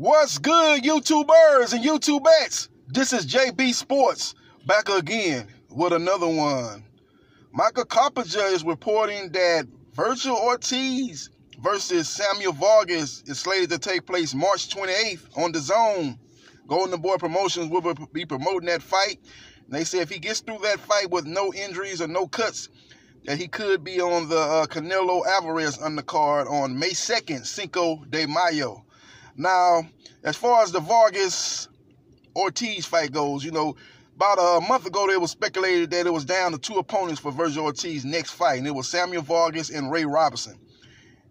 What's good, YouTubers and YouTubettes? This is JB Sports back again with another one. Michael Coppinger is reporting that Vergil Ortiz versus Samuel Vargas is slated to take place March 28th on DAZN. Golden Boy Promotions will be promoting that fight. And they say if he gets through that fight with no injuries or no cuts, that he could be on the uh, Canelo Alvarez undercard on May 2nd, Cinco de Mayo. Now, as far as the Vargas Ortiz fight goes, you know, about a month ago, they was speculated that it was down to two opponents for Vergil Ortiz's next fight, and it was Samuel Vargas and Ray Robinson.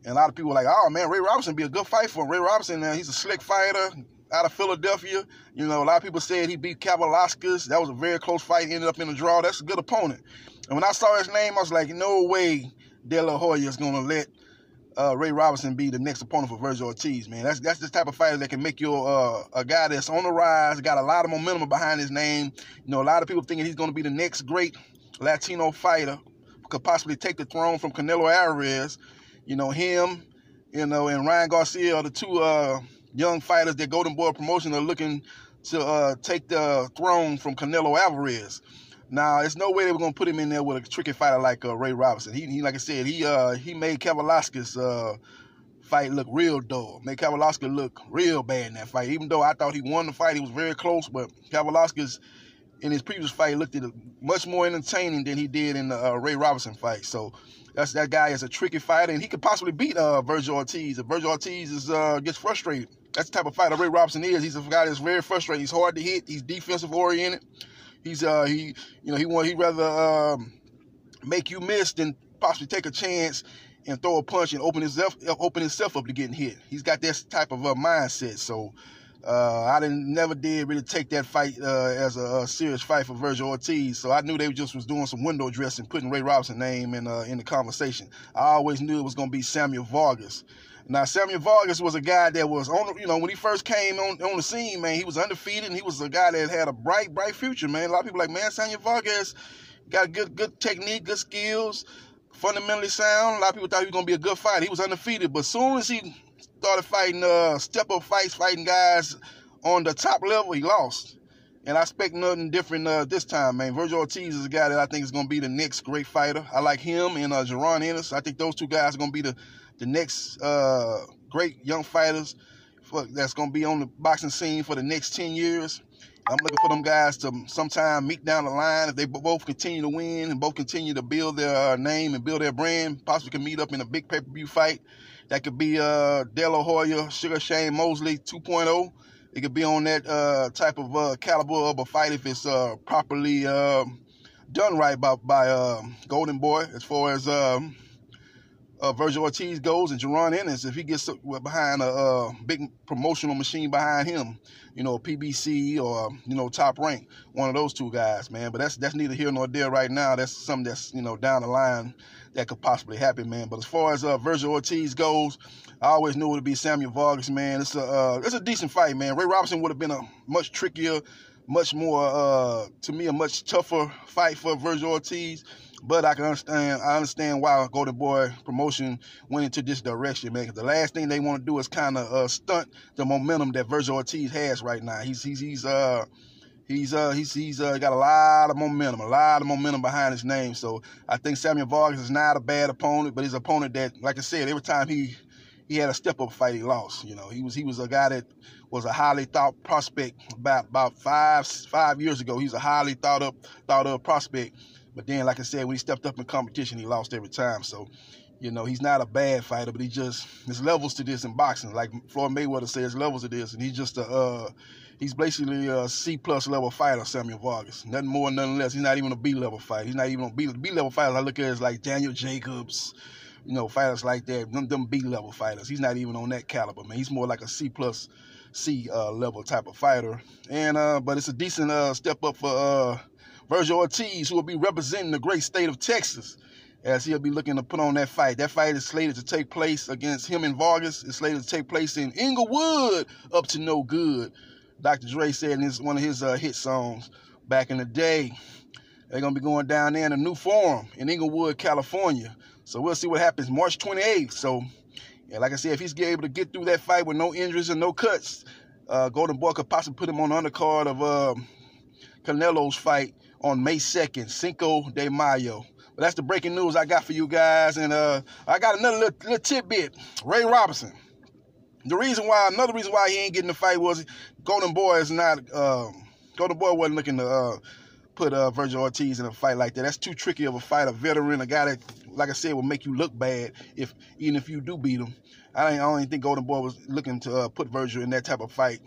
And a lot of people were like, oh man, Ray Robinson be a good fight for him. Ray Robinson, uh, he's a slick fighter out of Philadelphia. You know, a lot of people said he beat Kavaliauskas. That was a very close fight, ended up in a draw. That's a good opponent. And when I saw his name, I was like, no way De La Hoya is going to let uh, Ray Robinson be the next opponent for Vergil Ortiz, man. That's that's the type of fighter that can make you uh, a guy that's on the rise, got a lot of momentum behind his name. You know, a lot of people thinking he's going to be the next great Latino fighter, could possibly take the throne from Canelo Alvarez. You know, him, you know, and Ryan Garcia are the two uh, young fighters that Golden Boy Promotion are looking to uh, take the throne from Canelo Alvarez. Now, there's no way they were gonna put him in there with a tricky fighter like uh, Ray Robinson. He, he, like I said, he uh, he made Kavaliauskas uh, fight look real dull. Made Kavaliauskas look real bad in that fight. Even though I thought he won the fight, he was very close. But Kavaliauskas in his previous fight looked at it much more entertaining than he did in the uh, Ray Robinson fight. So that's that guy is a tricky fighter, and he could possibly beat uh, Vergil Ortiz. If Vergil Ortiz is uh, gets frustrated, that's the type of fighter Ray Robinson is. He's a guy that's very frustrated. He's hard to hit. He's defensive oriented. He's uh he you know he want he'd rather um, make you miss than possibly take a chance and throw a punch and open himself open himself up to getting hit. He's got that type of uh, mindset. So uh, I didn't never did really take that fight uh, as a, a, serious fight for Vergil Ortiz. So I knew they just was doing some window dressing, putting Ray Robinson's name in uh, in the conversation. I always knew it was going to be Samuel Vargas. Now Samuel Vargas was a guy that was on, you know, when he first came on, on the scene, man, he was undefeated and he was a guy that had a bright, bright future, man. A lot of people like, man, Samuel Vargas got good, good technique, good skills, fundamentally sound. A lot of people thought he was gonna be a good fighter. He was undefeated, but soon as he started fighting uh, step up fights, fighting guys on the top level, he lost. And I expect nothing different uh, this time, man. Vergil Ortiz is a guy that I think is going to be the next great fighter. I like him and uh, Jaron Ennis. I think those two guys are going to be the the next uh, great young fighters for, that's going to be on the boxing scene for the next 10 years. I'm looking for them guys to sometime meet down the line. If they both continue to win and both continue to build their uh, name and build their brand, possibly can meet up in a big pay-per-view fight. That could be uh, De La Hoya, Sugar Shane Mosley 2.0. It could be on that uh, type of uh, caliber of a fight if it's uh, properly uh, done right by, by uh, Golden Boy as far as um, uh, Vergil Ortiz goes and Jaron Ennis, if he gets behind a, a, big promotional machine behind him, you know, PBC or you know top rank, one of those two guys, man. But that's that's neither here nor there right now. That's something that's you know down the line that could possibly happen, man. But as far as uh, Vergil Ortiz goes, I always knew it would be Samuel Vargas, man. It's a uh, it's a decent fight, man. Ray Robinson would have been a much trickier, much more uh, to me a much tougher fight for Vergil Ortiz. But I can understand. I understand why Golden Boy promotion went into this direction, man. The last thing they want to do is kind of uh, stunt the momentum that Vergil Ortiz has right now. He's he's he's uh he's uh he's he's uh, got a lot of momentum, a lot of momentum behind his name. So I think Samuel Vargas is not a bad opponent, but he's an opponent that, like I said, every time he he had a step up fight, he lost. You know, he was he was a guy that was a highly thought prospect about about five five years ago. He's a highly thought up thought of prospect but then, like I said, when he stepped up in competition, he lost every time. So, you know, he's not a bad fighter, but he just there's levels to this in boxing. Like Floyd Mayweather says, levels to this, and he's just a uh, he's basically a C plus level fighter, Samuel Vargas. Nothing more, nothing less. He's not even a B level fighter. He's not even a B B level fighter. I look at it as like Daniel Jacobs, you know, fighters like that. Them, them B level fighters. He's not even on that caliber, man. He's more like a C plus C uh, level type of fighter. And uh, but it's a decent uh, step up for uh, Vergil Ortiz, who will be representing the great state of Texas, as he'll be looking to put on that fight. That fight is slated to take place against him and Vargas. It's slated to take place in Inglewood, up to no good. Dr. Dre said in his, one of his uh, hit songs back in the day. They're going to be going down there in a new forum in Inglewood, California. So we'll see what happens March 28th. So And like I said, if he's able to get through that fight with no injuries and no cuts, uh, Golden Boy could possibly put him on the undercard of um, Canelo's fight on May 2nd, Cinco de Mayo. But that's the breaking news I got for you guys. And uh, I got another little, little tidbit. Ray Robinson. The reason why, another reason why he ain't getting the fight was Golden Boy is not, um, Golden Boy wasn't looking to uh, put uh, Vergil Ortiz in a fight like that. That's too tricky of a fight. A veteran, a guy that, like I said, will make you look bad if even if you do beat him. I, I don't even think Golden Boy was looking to uh, put Vergil in that type of fight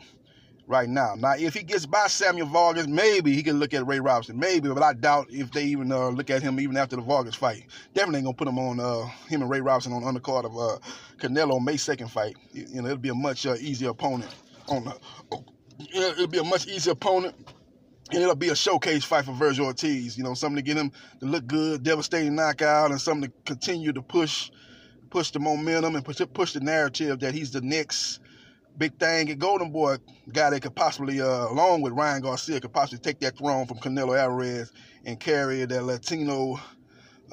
right now. Now, if he gets by Samuel Vargas, maybe he can look at Ray Robinson. Maybe, but I doubt if they even uh, look at him even after the Vargas fight. Definitely ain't gonna put him on uh, him and Ray Robinson on the undercard of uh, Canelo May second fight. You know, it'll be a much uh, easier opponent. On the, oh, it'll be a much easier opponent. And it'll be a showcase fight for Vergil Ortiz. You know, something to get him to look good, devastating knockout, and something to continue to push, push the momentum and push, push the narrative that he's the next big thing at Golden Boy guy that could possibly, uh, along with Ryan Garcia, could possibly take that throne from Canelo Alvarez and carry that Latino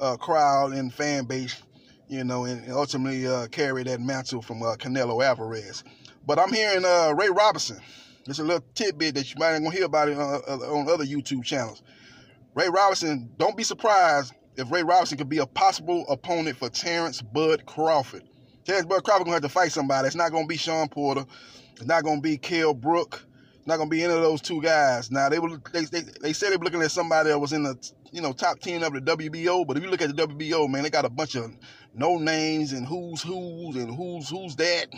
uh, crowd and fan base, you know, and ultimately uh, carry that mantle from uh, Canelo Alvarez. But I'm hearing uh, Ray Robinson. Just a little tidbit that you might not gonna hear about it on, uh, on other YouTube channels. Ray Robinson, don't be surprised if Ray Robinson could be a possible opponent for Terrence Bud Crawford. Terrence Bud Crawford gonna have to fight somebody. It's not gonna be Shawn Porter. It's not gonna be Kell Brook. It's not gonna be any of those two guys. Now they were they, they, they said they were looking at somebody that was in the you know top ten of the WBO, but if you look at the WBO, man, they got a bunch of no names and who's who's and who's who's that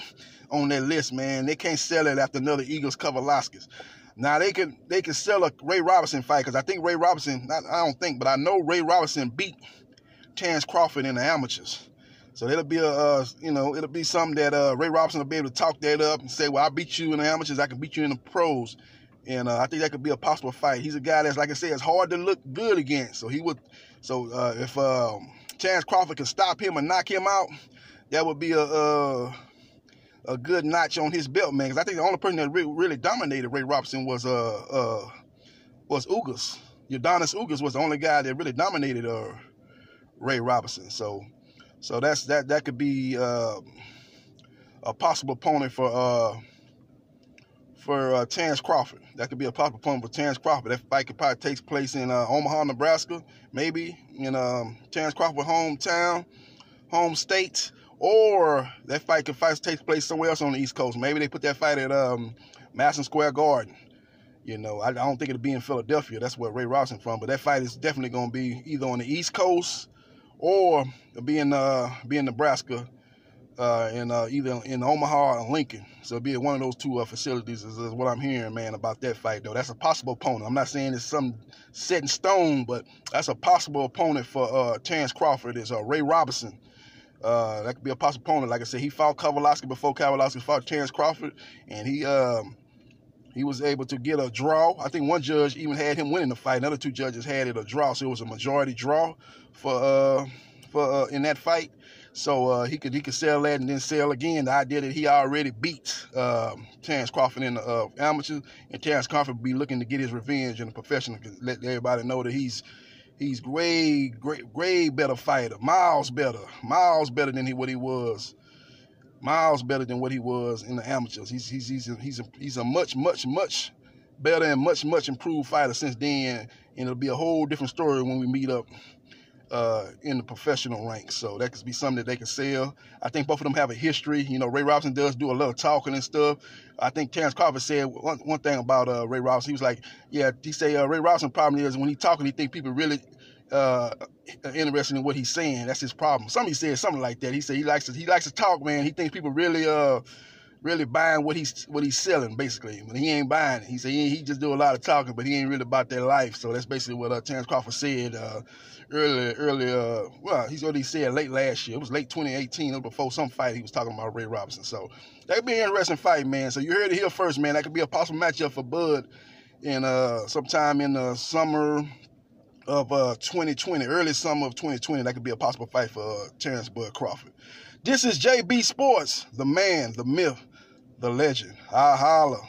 on their list, man. They can't sell it after another Eagles Kavaliauskas. Now they can they can sell a Ray Robinson fight because I think Ray Robinson I, I don't think, but I know Ray Robinson beat Terrence Crawford in the amateurs. So it'll be a, uh, you know, it'll be something that uh, Ray Robinson will be able to talk that up and say, well, I beat you in the amateurs, I can beat you in the pros. And uh, I think that could be a possible fight. He's a guy that's, like I said, it's hard to look good against. So he would, so uh, if um, Chance Crawford can stop him and knock him out, that would be a uh, a good notch on his belt, man. Because I think the only person that really, really dominated Ray Robinson was uh uh was Ugas. Yordenis Ugas was the only guy that really dominated uh Ray Robinson. So so that's that that could be uh, a possible opponent for uh, for uh, Terrence Crawford. That could be a possible opponent for Terrence Crawford. That fight could probably take place in uh, Omaha, Nebraska, maybe in um, Terrence Crawford hometown, home state, or that fight could fight take place somewhere else on the East Coast. Maybe they put that fight at um, Madison Square Garden. You know, I, I don't think it'll be in Philadelphia. That's where Ray Robinson from. But that fight is definitely going to be either on the East Coast or be in uh, be in Nebraska, uh, in uh, either in Omaha or Lincoln. So be one of those two uh, facilities. Is, is, what I'm hearing, man, about that fight though. That's a possible opponent. I'm not saying it's some set in stone, but that's a possible opponent for uh, Terrence Crawford. Is uh, Ray Robinson. That could be a possible opponent. Like I said, he fought Kavaliauskas before Kavaliauskas fought Terrence Crawford, and he um, he was able to get a draw. I think one judge even had him winning the fight. Another two judges had it a draw, so it was a majority draw for uh for uh, in that fight. So uh, he could he could sell that and then sell again. The idea that he already beat um, Terrence Crawford in the uh, amateur, and Terrence Crawford be looking to get his revenge in the professional. Let everybody know that he's he's great, great, great better fighter, miles better, miles better than he what he was miles better than what he was in the amateurs. He's he's he's a, he's a, he's a much much much better and much much improved fighter since then. And it'll be a whole different story when we meet up uh, in the professional ranks. So that could be something that they can sell. I think both of them have a history. You know, Ray Robinson does do a lot of talking and stuff. I think Terrence Crawford said one, one thing about uh, Ray Robinson. He was like, yeah, he said uh, Ray Robinson problem is when he talking, he think people really uh, interested in what he's saying. That's his problem. Somebody said something like that. He said he likes to he likes to talk, man. He thinks people really uh really buying what he's what he's selling, basically. But he ain't buying it. He said he, he just do a lot of talking, but he ain't really about their life. So that's basically what uh, Terrence Crawford said uh, earlier. Earlier, uh, well, he's he said late last year. It was late 2018, or before some fight. He was talking about Ray Robinson. So that could be an interesting fight, man. So you heard it here first, man. That could be a possible matchup for Bud in uh sometime in the summer of uh 2020, early summer of 2020. That could be a possible fight for uh, Terrence Bud Crawford. This is JB Sports, the man, the myth, the legend. I holla.